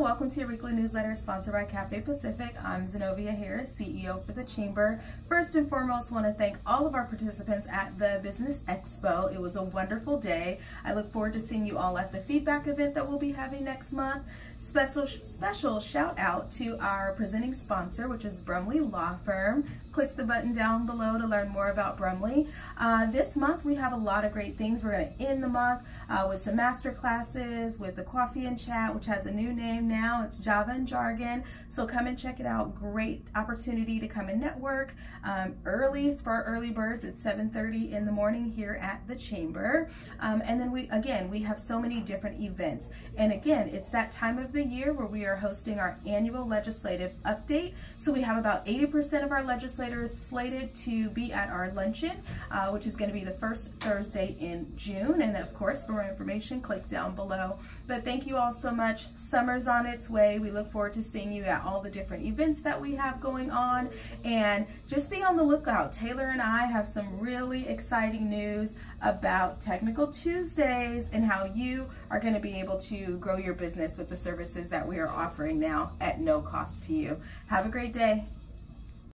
Welcome to your weekly newsletter sponsored by Cafe Pacific. I'm Zenobia Harris, CEO for the Chamber. First and foremost, want to thank all of our participants at the Business Expo. It was a wonderful day. I look forward to seeing you all at the feedback event that we'll be having next month. Special special shout out to our presenting sponsor, which is Brumley Law Firm. Click the button down below to learn more about Brumley. Uh, this month we have a lot of great things. We're going to end the month uh, with some master classes, with the Coffee and Chat, which has a new name now. It's Java and Jargon. So come and check it out. Great opportunity to come and network um, early. It's for our early birds It's 7.30 in the morning here at the Chamber. Um, and then we, again, we have so many different events. And again, it's that time of the year where we are hosting our annual legislative update. So we have about 80% of our legislators slated to be at our luncheon, uh, which is going to be the first Thursday in June. And of course, for more information, click down below. But thank you all so much. Summer's on its way. We look forward to seeing you at all the different events that we have going on. And just be on the lookout. Taylor and I have some really exciting news about Technical Tuesdays and how you are going to be able to grow your business with the services that we are offering now at no cost to you. Have a great day.